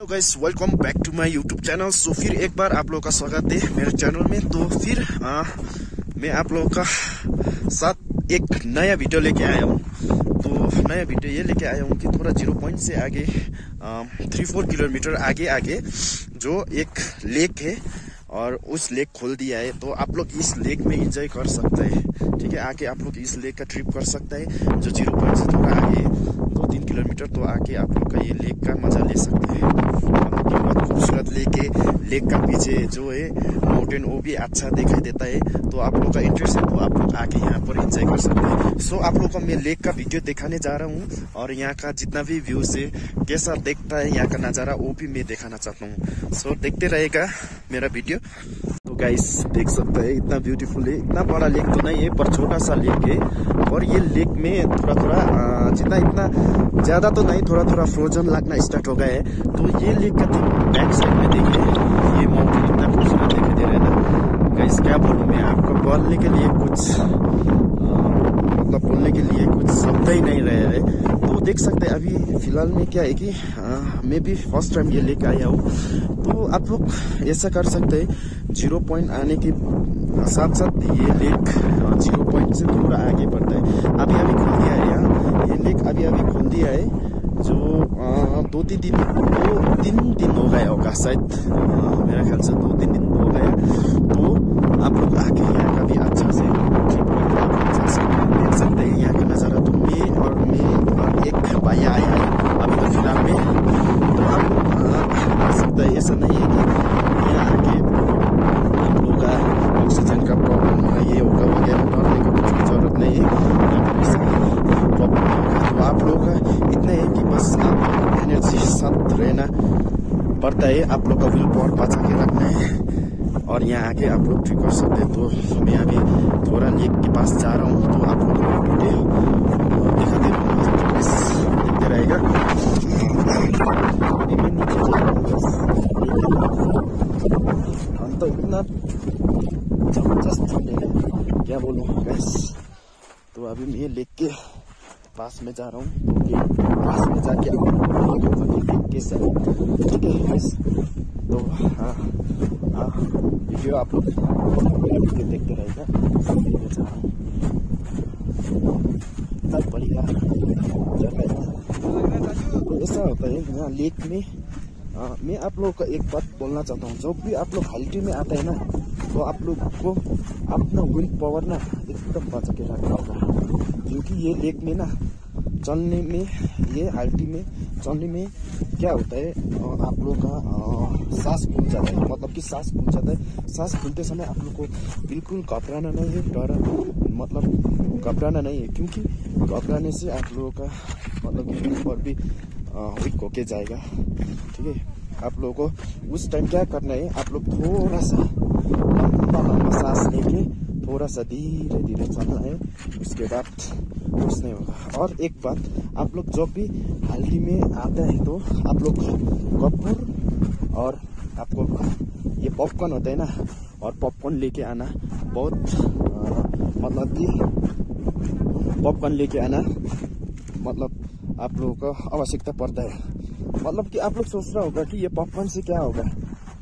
Hello guys welcome back to my YouTube channel so फिर एक बार आप लोगों का स्वागत है मेरे चैनल में। तो फिर आ, मैं आप लोगों का साथ एक नया वीडियो लेके आया हूँ। तो नया वीडियो ये लेके आया हूँ कि थोड़ा ज़ीरो पॉइंट से आगे थ्री फोर किलोमीटर आगे आगे जो एक लेक है और उस लेक खोल दिया है। तो आप लोग इस लेक में इंजॉय कर सकते हैं। ठीक है आके आप लोग इस लेक का ट्रिप कर सकते हैं जो ज़ीरो पॉइंट से थोड़ा आगे दो तीन किलोमीटर तो आके आप लोग का ये लेक का मज़ा ले सकते हैं मतलब कि बहुत खूबसूरत लेक है लेक का पीछे जो है माउंटेन वो भी अच्छा दिखाई देता है। तो आप लोग का इंटरेस्ट है तो आप लोग आके यहाँ पर एंजॉय कर सकते हैं। सो आप लोग को मैं लेक का वीडियो दिखाने जा रहा हूँ और यहाँ का जितना भी व्यूज़ है, कैसा देखता है, यहाँ का नज़ारा वो भी मैं दिखाना चाहता हूँ। सो देखते रहेगा मेरा वीडियो तो गाइस देख सकते हैं, इतना ब्यूटीफुल है। इतना बड़ा लेक तो नहीं है, पर छोटा सा लेक है। और ये लेक में थोड़ा थोड़ा जितना इतना ज़्यादा तो नहीं थोड़ा थोड़ा फ्रोजन लगना स्टार्ट हो गया है। तो ये लेक का बैक साइड में देखिए, ये माउंटेन इतना खूबसूरत दिखाई दे रहा है ना। गाइस क्या बोलूँ मैं आपको, बोलने के लिए कुछ मतलब बोलने के लिए कुछ शब्द ही नहीं रहे है तो देख सकते हैं, अभी फ़िलहाल में क्या है कि मैं भी फ़र्स्ट टाइम ये लेके आया हूँ। तो आप लोग ऐसा कर सकते हैं ज़ीरो पॉइंट आने के साथ साथ ये लेक ज़ीरो पॉइंट से थोड़ा आगे बढ़ता है अभी अभी खोल दिया है यहाँ ये लेक अभी अभी खोल दिया है जो आ, दो तीन दिन दो तीन दिन हो गया होगा शायद मेरा ख्याल से दो तीन दिन हो गया तो आप लोग आके यहाँ का भी अच्छा से देख सकते हैं यहाँ का नज़ारा तो मैं और मैं और एक भैया आया है अभी तो फ़िलहाल में तो आप आ सकते हैं ऐसा नहीं है कि यहाँ आके आप लोगों का ऑक्सीजन का प्रॉब्लम होगा ये होगा वगैरह डरने का कुछ भी ज़रूरत नहीं है प्रॉब्लम नहीं होगा तो आप लोग का इतना है कि बस आप एनर्जी साथ रहना पड़ता है, आप लोग का विल पावर बचा के रखना है। और यहाँ आके आप लोग ट्रिक कर सकते हैं। तो मैं अभी थोड़ा लेक के पास जा रहा हूँ तो आप लोग को तो देखते रहेगा। हम तो इतना ज़बरदस्त क्या बोलूँ गैस तो अभी मैं लेक के पास में जा रहा हूँ तो पास में जाके है ठीक है तो हाँ हाँ वीडियो आप लोग देखते रहेगा जा रहा हूँ। इतना बढ़िया तो ऐसा होता है यहाँ लेक में आ, मैं आप लोग का एक बात बोलना चाहता हूँ। जब भी आप लोग हाइटी में आते हैं ना तो आप लोग को अपना विल पावर ना एकदम बचा के रखना होगा। क्योंकि ये लेक में ना, चलने में, ये हाइटी में, चलने में क्या होता है आप लोग का सांस फूल जाता है। मतलब कि सांस फूल जाता है। सांस फूलते समय आप लोग को बिल्कुल घबराना नहीं है, डर मतलब घबराना नहीं है। क्योंकि घबराने से आप लोगों का मतलब कि ऊपर भी वीक होके जाएगा। ठीक है? आप लोगों को उस टाइम क्या करना है, आप लोग थोड़ा सा लंबा लंबा सांस लेके थोड़ा सा धीरे धीरे चलना है उसके बाद कुछ नहीं होगा। और एक बात, आप लोग जब भी हल्दी में आते हैं तो आप लोग कपूर और आपको ये पॉपकॉर्न होता है ना, और पॉपकॉर्न लेके आना बहुत मतलब कि पॉपकॉर्न लेके आना मतलब आप लोगों को आवश्यकता पड़ता है। मतलब कि आप लोग सोच रहा होगा कि ये पॉपकॉर्न से क्या होगा?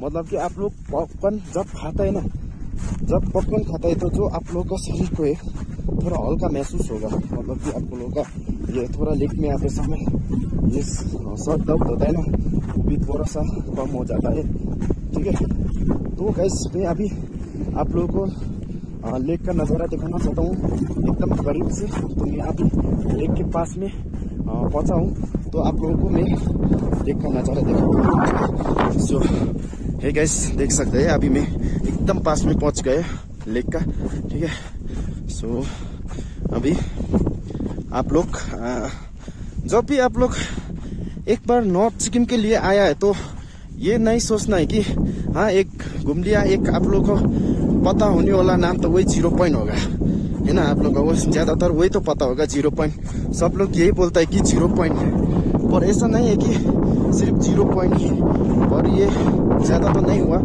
मतलब कि आप लोग पॉपकॉर्न जब खाता है ना जब पॉपकॉर्न खाता है तो जो आप लोगों का शरीर को थोड़ा हल्का महसूस होगा मतलब कि आप लोगों का ये थोड़ा लेक में आते समय ये सर दर्द होता है ना वो भी थोड़ा सा कम हो जाता है। ठीक है? तो गैस मैं अभी आप लोगों को लेक का नज़ारा दिखाना चाहता हूँ। एकदम करीब से तो मैं अभी लेक के पास में पहुँचा हूँ। तो आप लोगों को मैं लेक का नज़ारा दिखाऊँगा। सो है गैस देख सकते हैं अभी मैं एकदम पास में पहुँच गए लेक का, ठीक है? सो अभी आप लोग जब भी आप लोग एक बार नॉर्थ सिक्किम के लिए आया है तो ये नहीं सोचना है कि हाँ एक घूम लिया एक आप लोग को पता होने वाला नाम तो वही ज़ीरो पॉइंट होगा, है ना? आप लोग को ज़्यादातर वही तो पता होगा ज़ीरो पॉइंट सब लोग यही बोलता है कि ज़ीरो पॉइंट पर ऐसा नहीं है कि सिर्फ़ ज़ीरो पॉइंट ही और ये ज़्यादा तो नहीं हुआ।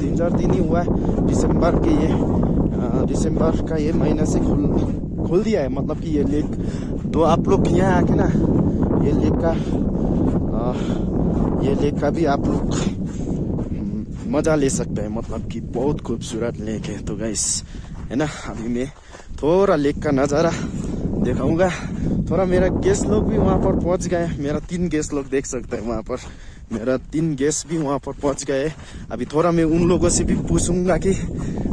तीन चार दिन ही हुआ है। दिसंबर के ये दिसंबर का ये महीना से खुल खुल दिया है। मतलब कि ये लेक तो आप लोग यहाँ आके ना ये लेक का आ, ये लेक का भी आप लोग मज़ा ले सकते हैं। मतलब कि बहुत खूबसूरत लेक है। तो गाइस है ना अभी मैं थोड़ा लेक का नज़ारा दिखाऊँगा। थोड़ा मेरा गेस्ट लोग भी वहाँ पर पहुँच गए। मेरा तीन गेस्ट लोग देख सकते हैं वहाँ पर। मेरा तीन गेस्ट भी वहाँ पर पहुँच गए। अभी थोड़ा मैं उन लोगों से भी पूछूँगा कि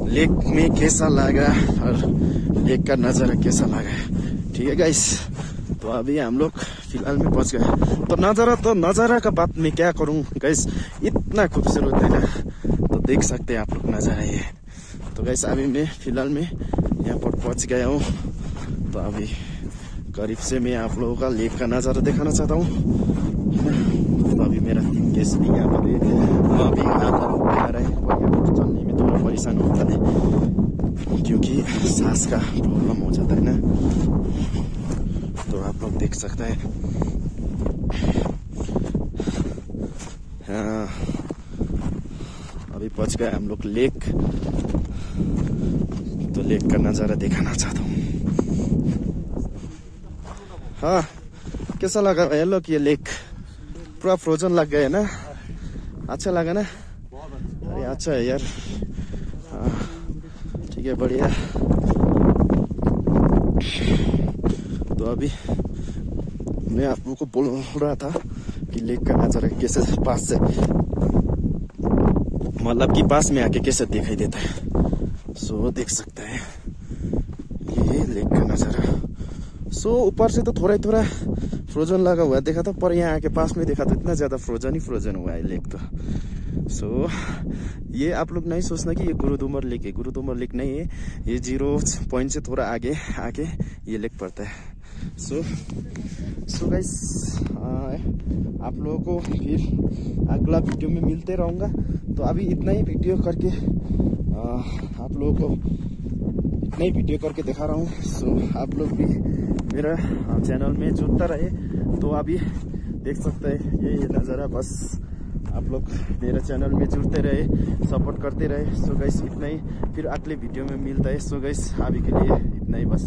लेक में कैसा लगा और लेक का नज़ारा कैसा लगा ठीक है गाइस तो अभी हम लोग फ़िलहाल में पहुँच गए। तो नज़ारा तो नज़ारा का बात मैं क्या करूँ गैस इतना खूबसूरत है ना तो देख सकते हैं आप लोग नज़ारा ये। तो गैस अभी मैं फ़िलहाल में यहाँ पर पहुँच गया हूँ। तो अभी करीब से मैं आप लोगों का लेक का नज़ारा दिखाना चाहता हूँ। तो अभी मेरा गेस्ट भी यहाँ पर अभी आ रहे हैं। और यहाँ चलने में थोड़ा परेशान होता है, क्योंकि सांस का प्रॉब्लम हो जाता है ना। तो आप लोग देख सकते हैं। हाँ अभी पहुँच गए हम लोग लेक। तो लेक का नज़ारा दिखाना चाहता हूँ। हाँ कैसा लगा ये लोग ये लेक पूरा फ्रोजन लग गया है ना? अच्छा लगा ना? अरे अच्छा है यार। हाँ ठीक है, बढ़िया। तो अभी मैं आप लोगों को बोल रहा था कि लेक का नज़ारा कैसे पास से। मतलब कि पास में आके कैसे दिखाई देता है। सो देख सकते हैं। ये लेक का नज़ारा। सो ऊपर से तो थोड़ा ही थोड़ा फ्रोजन लगा हुआ देखा था पर यहाँ आके पास में देखा तो इतना ज़्यादा फ्रोजन ही फ्रोजन हुआ है लेक तो। सो so, ये आप लोग नहीं सोचना कि ये गुरुदुमर लेक है। गुरुदुमर लेक नहीं है ये ज़ीरो पॉइंट से थोड़ा आगे आके ये लेक पड़ता है। सो सो गाइस आप लोगों को फिर अगला वीडियो में मिलते रहूँगा। तो अभी इतना ही वीडियो करके आ, आप लोगों को इतना ही वीडियो करके दिखा रहा हूँ। सो so, आप लोग भी मेरा चैनल में जुड़ता रहे तो अभी देख सकते हैं, ये ये नज़ारा। बस आप लोग मेरा चैनल में जुड़ते रहे सपोर्ट करते रहे। सो गैस इतना ही। फिर अगले वीडियो में मिलता है। सो गैस अभी के लिए इतना ही बस।